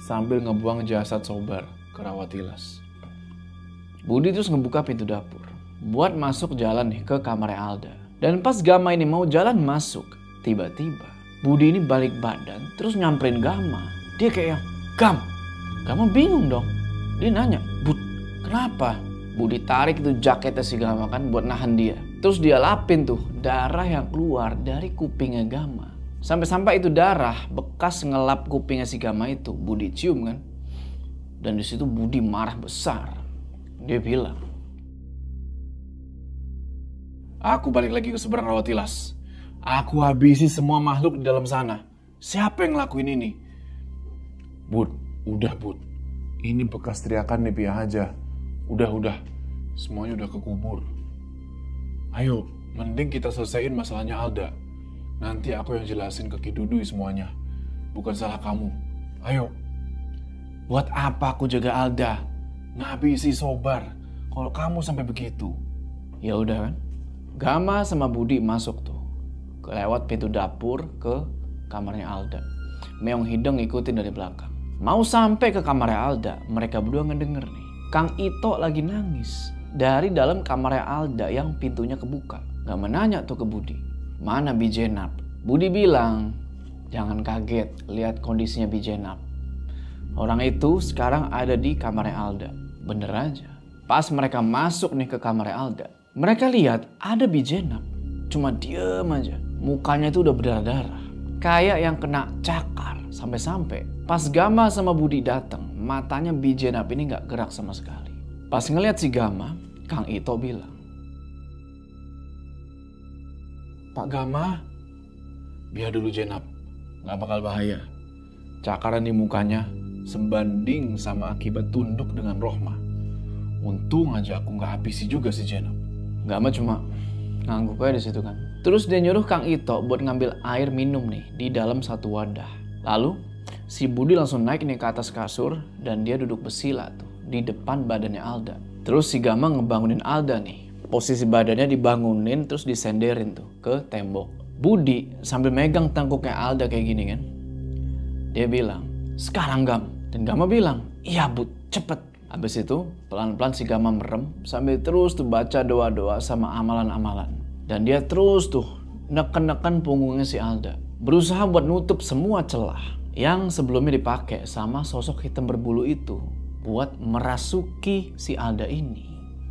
Sambil ngebuang jasad Sobar ke rawatilas. Budi terus ngebuka pintu dapur. Buat masuk jalan nih ke kamarnya Alda. Dan pas Gama ini mau jalan masuk, tiba-tiba Budi ini balik badan terus nyamperin Gama. Dia kayak, Gam, Gama bingung dong. Dia nanya, Bud, kenapa? Budi tarik itu jaketnya si Gama kan buat nahan dia. Terus dia lapin tuh darah yang keluar dari kupingnya Gama. Sampai-sampai itu darah bekas ngelap kupingnya si Gama itu. Budi cium kan. Dan di situ Budi marah besar. Dia bilang, Aku balik lagi ke seberang rawatilas. Aku habisi semua makhluk di dalam sana. Siapa yang ngelakuin ini? Bud, udah Bud. Ini bekas teriakan nih aja. Udah, udah. Semuanya udah kekubur. Ayo, mending kita selesaiin masalahnya Alda. Nanti aku yang jelasin ke Kidudui semuanya. Bukan salah kamu. Ayo. Buat apa aku jaga Alda? Ngabisi sobar. Kalau kamu sampai begitu. Ya udah kan. Gama sama Budi masuk tuh. Kelewat pintu dapur ke kamarnya Alda. Meong Hideng ngikutin dari belakang. Mau sampai ke kamarnya Alda, mereka berdua ngedenger nih. Kang Ito lagi nangis dari dalam kamarnya Alda yang pintunya kebuka. Gak menanya tuh ke Budi. Mana Bijenap? Budi bilang, jangan kaget lihat kondisinya Bijenap. Orang itu sekarang ada di kamarnya Alda. Bener aja. Pas mereka masuk nih ke kamarnya Alda, mereka lihat ada Bijenap. Cuma diem aja. Mukanya itu udah berdarah-darah. Kayak yang kena cakar. Sampai-sampai pas Gama sama Budi datang, matanya Bijenap ini nggak gerak sama sekali. Pas ngeliat si Gama, Kang Ito bilang, Pak Gama, biar dulu Jenap, nggak bakal bahaya. Cakaran di mukanya sebanding sama akibat tunduk dengan Rohma. Untung aja aku nggak habisi juga si Jenap. Gama cuma ngangguk aja di situ kan. Terus dia nyuruh Kang Ito buat ngambil air minum nih di dalam satu wadah. Lalu si Budi langsung naik nih ke atas kasur dan dia duduk bersila tuh di depan badannya Alda. Terus si Gama ngebangunin Alda nih. Posisi badannya dibangunin terus disenderin tuh ke tembok. Budi sambil megang tangkuknya Alda kayak gini kan. Dia bilang, sekarang Gam. Dan Gama bilang, iya Bud, cepet. Habis itu pelan-pelan si Gama merem sambil terus tuh baca doa-doa sama amalan-amalan. Dan dia terus tuh neken-neken punggungnya si Alda. Berusaha buat nutup semua celah yang sebelumnya dipakai sama sosok hitam berbulu itu buat merasuki si Alda ini.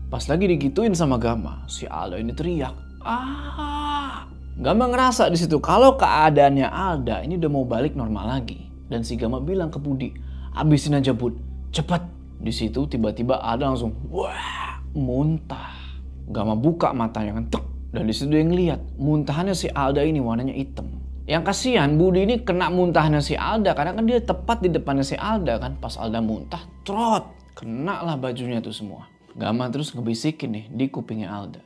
Pas lagi digituin sama Gama, si Alda ini teriak, ah. Gama ngerasa di situ kalau keadaannya Alda ini udah mau balik normal lagi. Dan si Gama bilang ke Budi, habisin aja Bud, cepet. Di situ tiba-tiba Alda langsung, wah, muntah. Gama buka matanya kan. Dan di situ dia ngeliat, muntahannya si Alda ini warnanya hitam. Yang kasihan Budi ini kena muntahnya si Alda karena kan dia tepat di depannya si Alda kan pas Alda muntah trot kena lah bajunya tuh semua. Gama terus ngebisikin nih di kupingnya Alda.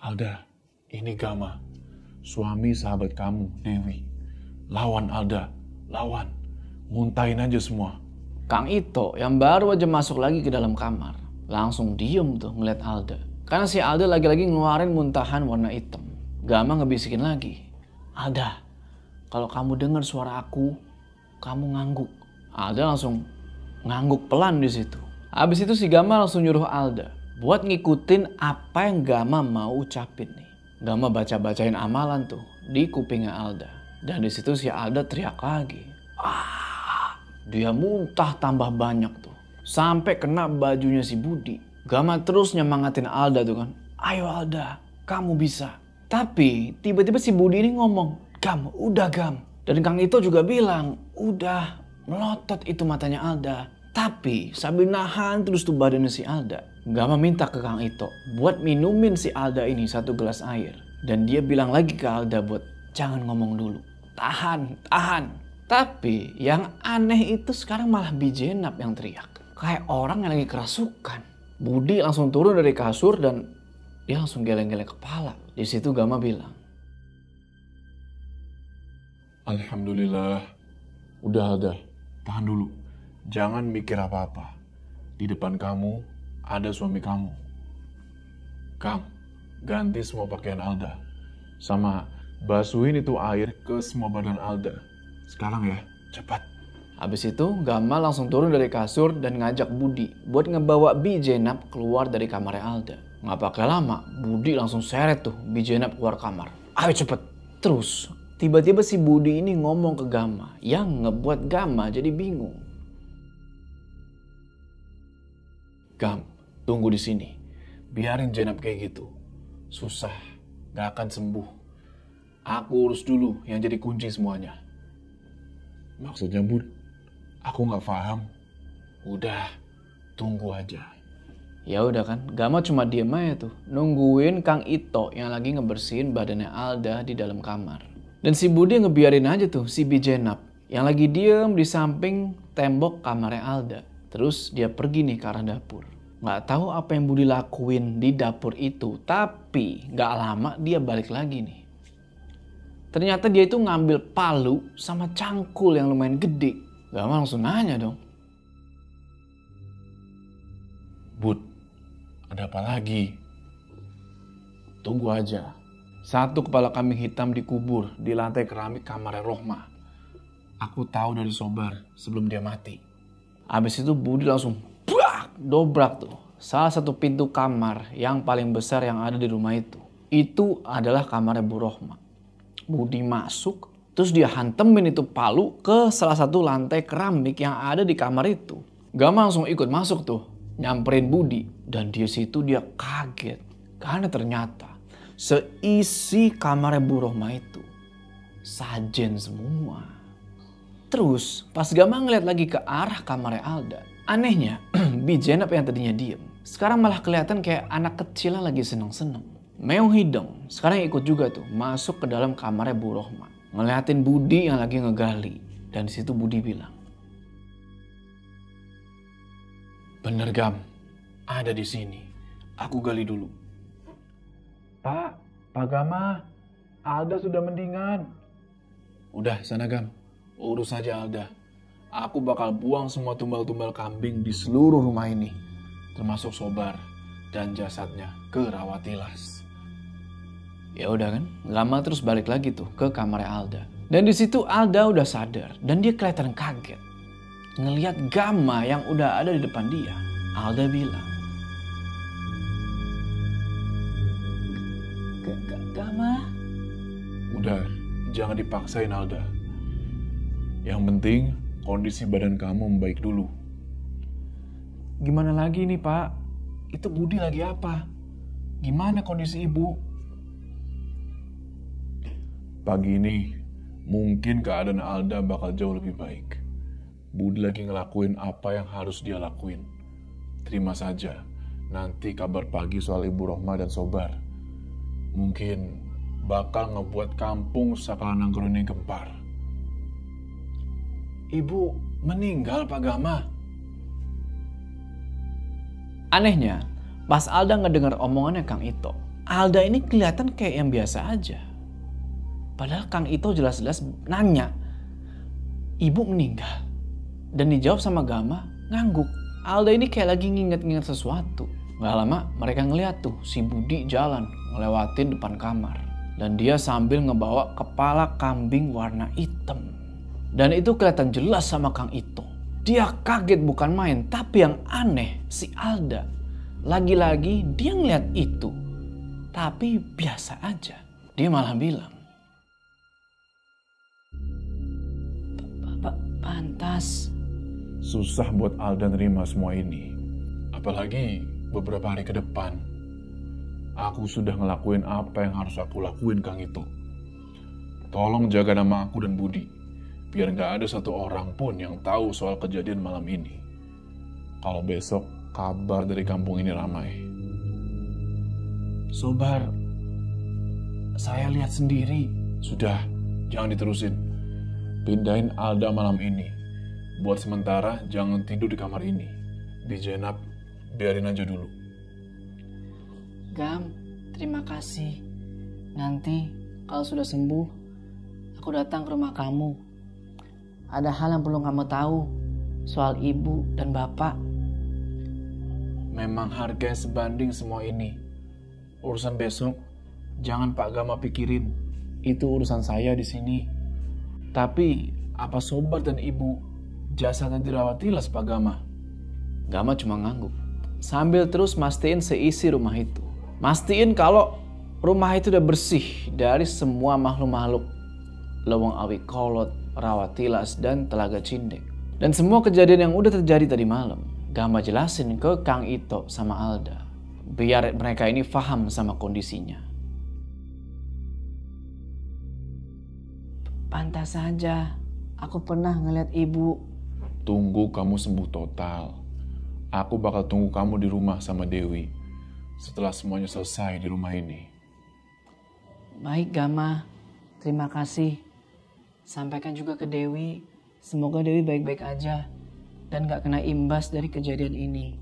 Alda, ini Gama, suami sahabat kamu, Dewi. Lawan Alda, lawan. Muntahin aja semua. Kang Ito yang baru aja masuk lagi ke dalam kamar. Langsung diem tuh ngeliat Alda. Karena si Alda lagi-lagi ngeluarin muntahan warna hitam. Gama ngebisikin lagi. Alda, kalau kamu dengar suara aku, kamu ngangguk. Alda langsung ngangguk pelan di situ. Habis itu si Gama langsung nyuruh Alda buat ngikutin apa yang Gama mau ucapin nih. Gama baca-bacain amalan tuh di kupingnya Alda. Dan di situ si Alda teriak lagi. Ah, dia muntah tambah banyak tuh. Sampai kena bajunya si Budi. Gama terus nyemangatin Alda tuh kan. Ayo Alda, kamu bisa. Tapi tiba-tiba si Budi ini ngomong, Gam, udah Gam. Dan Kang Ito juga bilang, udah melotot itu matanya Alda. Tapi sambil nahan terus tuh badannya si Alda. Gama minta ke Kang Ito buat minumin si Alda ini satu gelas air. Dan dia bilang lagi ke Alda buat jangan ngomong dulu. Tahan, tahan. Tapi yang aneh itu sekarang malah Bijenap yang teriak. kayak orang yang lagi kerasukan. Budi langsung turun dari kasur dan dia langsung geleng-geleng kepala. Di situ Gama bilang, Alhamdulillah. Udah, udah. Tahan dulu. Jangan mikir apa-apa. Di depan kamu ada suami kamu. Kam, ganti semua pakaian Alda. Sama basuhin itu air ke semua badan Alda. Sekarang ya, cepat. Habis itu Gama langsung turun dari kasur dan ngajak Budi buat ngebawa Bi Jenab keluar dari kamarnya Alda. Nggak pakai lama, Budi langsung seret tuh Bi Jenab keluar kamar. Ayo cepet. Terus tiba-tiba si Budi ini ngomong ke Gama yang ngebuat Gama jadi bingung. Gam, tunggu di sini. Biarin Jenab kayak gitu. Susah, gak akan sembuh. Aku urus dulu yang jadi kunci semuanya. Maksudnya, Bud? Aku nggak paham. Udah, tunggu aja. Ya udah kan, Gama cuma diem aja tuh, nungguin Kang Ito yang lagi ngebersihin badannya Alda di dalam kamar. Dan si Budi ngebiarin aja tuh si Bijenap yang lagi diem di samping tembok kamarnya Alda. Terus dia pergi nih ke arah dapur. Nggak tahu apa yang Budi lakuin di dapur itu, tapi nggak lama dia balik lagi nih. Ternyata dia itu ngambil palu sama cangkul yang lumayan gede. Gama langsung nanya dong. Bud, ada apa lagi? Tunggu aja. Satu kepala kambing hitam dikubur di lantai keramik kamarnya Rohma. Aku tahu dari Sobar sebelum dia mati. Habis itu Budi langsung brak, dobrak tuh. Salah satu pintu kamar yang paling besar yang ada di rumah itu. Itu adalah kamarnya Bu Rohma. Budi masuk, terus dia hantemin itu palu ke salah satu lantai keramik yang ada di kamar itu. Gama langsung ikut masuk tuh, nyamperin Budi. Dan di situ dia kaget. Karena ternyata seisi kamarnya Bu Rohma itu sajen semua. Terus pas Gama ngeliat lagi ke arah kamarnya Alda. Anehnya, Bi Jenab yang tadinya diem. Sekarang malah kelihatan kayak anak kecil lagi seneng-seneng. Meong Hidong sekarang ikut juga tuh masuk ke dalam kamarnya Bu Rohma. Ngeliatin Budi yang lagi ngegali. Dan di situ Budi bilang, Bener Gam, ada di sini. Aku gali dulu. Pak, Pak Gama, Alda sudah mendingan. Udah sana Gam, urus saja Alda. Aku bakal buang semua tumbal-tumbal kambing di seluruh rumah ini. Termasuk Sobar dan jasadnya ke Rawatilas. Ya udah kan, lama terus balik lagi tuh ke kamarnya Alda. Dan di situ Alda udah sadar dan dia kelihatan kaget. Ngeliat Gama yang udah ada di depan dia. Alda bilang, Gama? Udah, jangan dipaksain Alda. Yang penting kondisi badan kamu membaik dulu. Gimana lagi nih pak? Itu Budi lagi apa? Gimana kondisi ibu? Pagi ini mungkin keadaan Alda bakal jauh lebih baik. Budi lagi ngelakuin apa yang harus dia lakuin. Terima saja. Nanti kabar pagi soal Ibu Rohma dan Sobar. Mungkin bakal ngebuat kampung Sakalanang ini gempar. Ibu meninggal Pak Gama. Anehnya, pas Alda ngedengar omongannya Kang Ito, Alda ini kelihatan kayak yang biasa aja. Padahal Kang Ito jelas-jelas nanya, ibu meninggal. Dan dijawab sama Gama, ngangguk. Alda ini kayak lagi nginget-nginget sesuatu. Gak lama mereka ngeliat tuh si Budi jalan ngelewatin depan kamar. Dan dia sambil ngebawa kepala kambing warna hitam. Dan itu kelihatan jelas sama Kang Ito. Dia kaget bukan main, tapi yang aneh si Alda. Lagi-lagi dia ngeliat itu. Tapi biasa aja. Dia malah bilang, Pantas. Susah buat Alda nerima semua ini. Apalagi beberapa hari ke depan. Aku sudah ngelakuin apa yang harus aku lakuin, Kang itu. Tolong jaga nama aku dan Budi. Biar nggak ada satu orang pun yang tahu soal kejadian malam ini. Kalau besok kabar dari kampung ini ramai. Sobar, saya lihat sendiri. Sudah, jangan diterusin. Pindahin Alda malam ini. Buat sementara, jangan tidur di kamar ini. Bi Jenab, biarin aja dulu. Gam, terima kasih. Nanti kalau sudah sembuh, aku datang ke rumah kamu. Ada hal yang perlu kamu tahu soal ibu dan bapak. Memang harga sebanding semua ini. Urusan besok, jangan Pak Gama pikirin. Itu urusan saya di sini. Tapi, apa sobat dan ibu jasadnya dirawat tilas Pak Gama? Gama cuma ngangguk. Sambil terus mastiin seisi rumah itu. Mastiin kalau rumah itu udah bersih dari semua makhluk-makhluk. Lewang awi kolot, rawat tilas, dan telaga cindek. Dan semua kejadian yang udah terjadi tadi malam, Gama jelasin ke Kang Ito sama Alda. Biar mereka ini paham sama kondisinya. Pantas saja, aku pernah ngeliat ibu. Tunggu kamu sembuh total. Aku bakal tunggu kamu di rumah sama Dewi. Setelah semuanya selesai di rumah ini. Baik Gama, terima kasih. Sampaikan juga ke Dewi, semoga Dewi baik-baik aja dan gak kena imbas dari kejadian ini.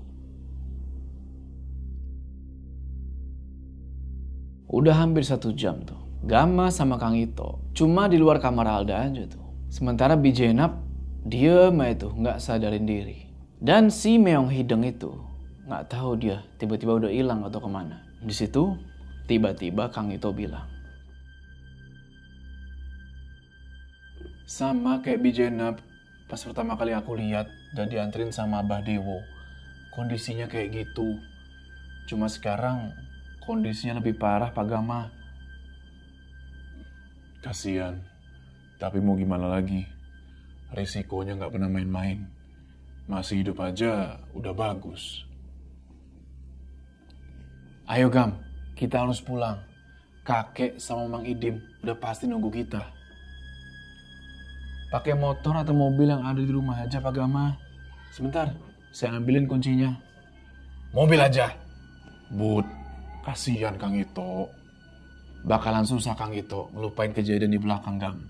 Udah hampir satu jam tuh. Gama sama Kang Ito cuma di luar kamar Alda aja tuh. Sementara Bijenap diem aja tuh nggak sadarin diri. Dan si Meong Hideng itu nggak tahu dia tiba-tiba udah hilang atau ke mana. Di situ tiba-tiba Kang Ito bilang. Sama kayak Bijenap pas pertama kali aku lihat dan dianterin sama Abah Dewo. Kondisinya kayak gitu. Cuma sekarang kondisinya lebih parah Pak Gama. Kasian. Tapi mau gimana lagi? Risikonya nggak pernah main-main. Masih hidup aja udah bagus. Ayo Gam, kita harus pulang. Kakek sama Mang Idim udah pasti nunggu kita. Pakai motor atau mobil yang ada di rumah aja Pak Gama. Sebentar, saya ambilin kuncinya. Mobil aja. Bud, kasihan Kang Ito. Bakalan susah Kang Ito ngelupain kejadian di belakang Gam.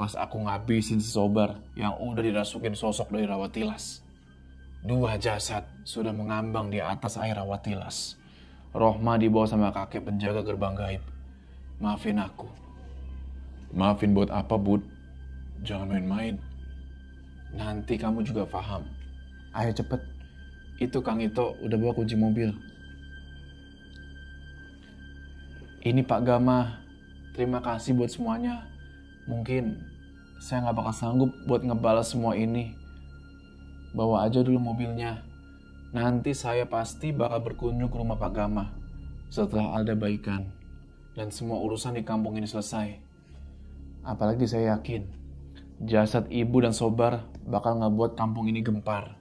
Pas aku ngabisin sesobar yang udah dirasukin sosok dari rawat tilas. Dua jasad sudah mengambang di atas air rawat tilas. Rohma dibawa sama kakek penjaga gerbang gaib. Maafin aku. Maafin buat apa, Bud? Jangan main-main. Nanti kamu juga paham. Ayo cepet. Itu Kang Ito udah bawa kunci mobil. Ini Pak Gama, terima kasih buat semuanya. Mungkin saya nggak bakal sanggup buat ngebalas semua ini. Bawa aja dulu mobilnya. Nanti saya pasti bakal berkunjung ke rumah Pak Gama setelah Alda baikan dan semua urusan di kampung ini selesai. Apalagi saya yakin jasad ibu dan sobar bakal ngebuat kampung ini gempar.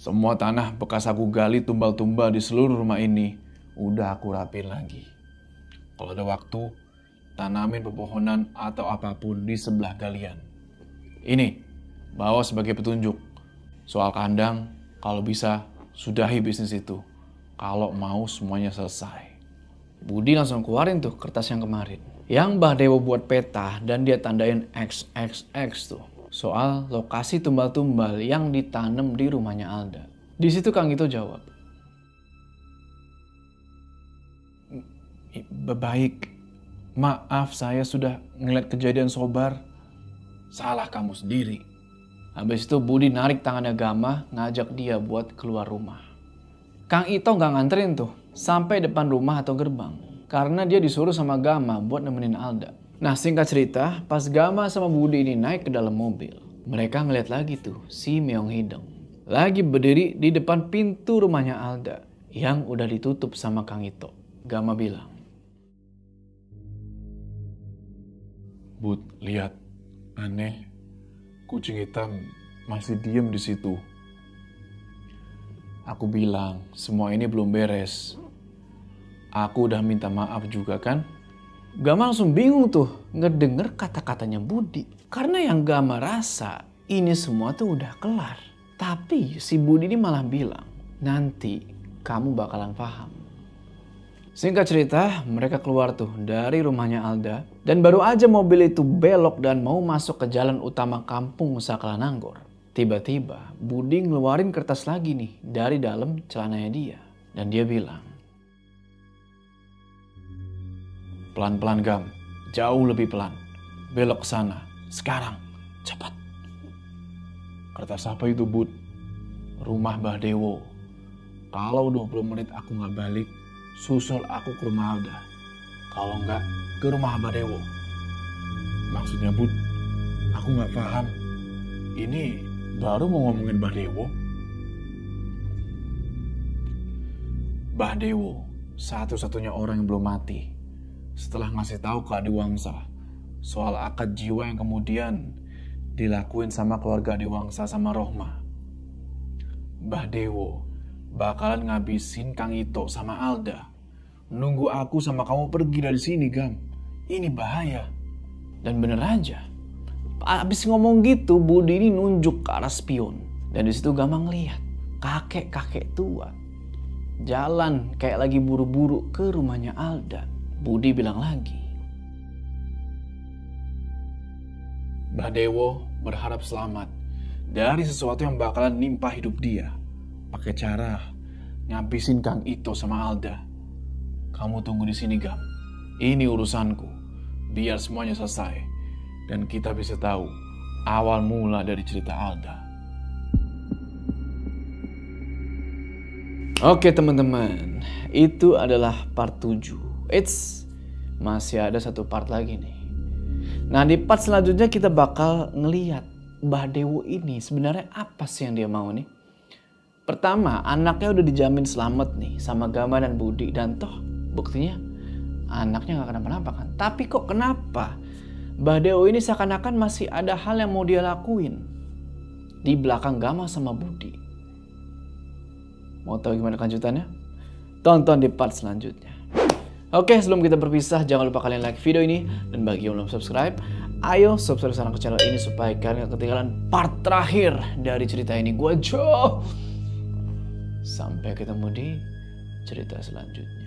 Semua tanah bekas aku gali tumbal-tumbal di seluruh rumah ini udah aku rapin lagi. Kalau ada waktu, tanamin pepohonan atau apa pun di sebelah kalian. Ini, bawa sebagai petunjuk. Soal kandang, kalau bisa, sudahi bisnis itu. Kalau mau semuanya selesai. Budi langsung keluarin tuh kertas yang kemarin. Yang Mbah Dewo buat peta dan dia tandain XXX tuh. Soal lokasi tumbal-tumbal yang ditanam di rumahnya Alda. Di situ Kang Ito jawab. Baik, maaf saya sudah ngeliat kejadian sobar. Salah kamu sendiri. Habis itu Budi narik tangannya Gama ngajak dia buat keluar rumah. Kang Ito nggak nganterin tuh sampai depan rumah atau gerbang. Karena dia disuruh sama Gama buat nemenin Alda. Nah singkat cerita, pas Gama sama Budi ini naik ke dalam mobil. Mereka ngeliat lagi tuh si Meong Hideng. Lagi berdiri di depan pintu rumahnya Alda yang udah ditutup sama Kang Ito. Gama bilang, Bud, lihat. Aneh. Kucing hitam masih diem di situ. Aku bilang, semua ini belum beres. Aku udah minta maaf juga kan? Gama langsung bingung tuh ngedenger kata-katanya Budi. Karena yang Gama rasa ini semua tuh udah kelar. Tapi si Budi ini malah bilang, nanti kamu bakalan paham. Singkat cerita, mereka keluar tuh dari rumahnya Alda. Dan baru aja mobil itu belok dan mau masuk ke jalan utama kampung Saklananggor. Tiba-tiba Budi ngeluarin kertas lagi nih dari dalam celananya dia. Dan dia bilang, Pelan-pelan Gam, jauh lebih pelan. Belok ke sana, sekarang, cepat. Kertas apa itu, Bud? Rumah Mbah Dewo. Kalau 20 menit aku nggak balik, susul aku ke rumah Alda. Kalau nggak, ke rumah Dewo. Maksudnya, Bud, aku nggak paham. Ini baru mau ngomongin Mbah Dewo. Mbah Dewo, satu-satunya orang yang belum mati. Setelah ngasih tahu ke Adiwangsa soal akad jiwa yang kemudian dilakuin sama keluarga Adiwangsa sama Rohma. Mbah Dewo bakalan ngabisin Kang Ito sama Alda. Nunggu aku sama kamu pergi dari sini, Gam. Ini bahaya. Dan bener aja. Abis ngomong gitu, Budi ini nunjuk ke arah spion. Dan di situ Gama ngeliat kakek-kakek tua jalan kayak lagi buru-buru ke rumahnya Alda. Budi bilang lagi. Mbah Dewo berharap selamat dari sesuatu yang bakalan nimpa hidup dia. Pakai cara ngabisin Kang Ito sama Alda. Kamu tunggu di sini, Gam. Ini urusanku. Biar semuanya selesai. Dan kita bisa tahu awal mula dari cerita Alda. Oke teman-teman, itu adalah part 7. It's masih ada satu part lagi nih. Nah di part selanjutnya kita bakal ngeliat Mbah Dewo ini sebenarnya apa sih yang dia mau nih? Pertama, anaknya udah dijamin selamat nih sama Gama dan Budi dan toh buktinya anaknya nggak kenapa-napa kan. Tapi kok kenapa Mbah ini seakan-akan masih ada hal yang mau dia lakuin di belakang Gama sama Budi. Mau tahu gimana kelanjutannya? Tonton di part selanjutnya. Oke, sebelum kita berpisah, jangan lupa kalian like video ini. Dan bagi yang belum subscribe, ayo subscribe sekarang ke channel ini supaya kalian ketinggalan part terakhir dari cerita ini. Gue Joe. Sampai ketemu di cerita selanjutnya.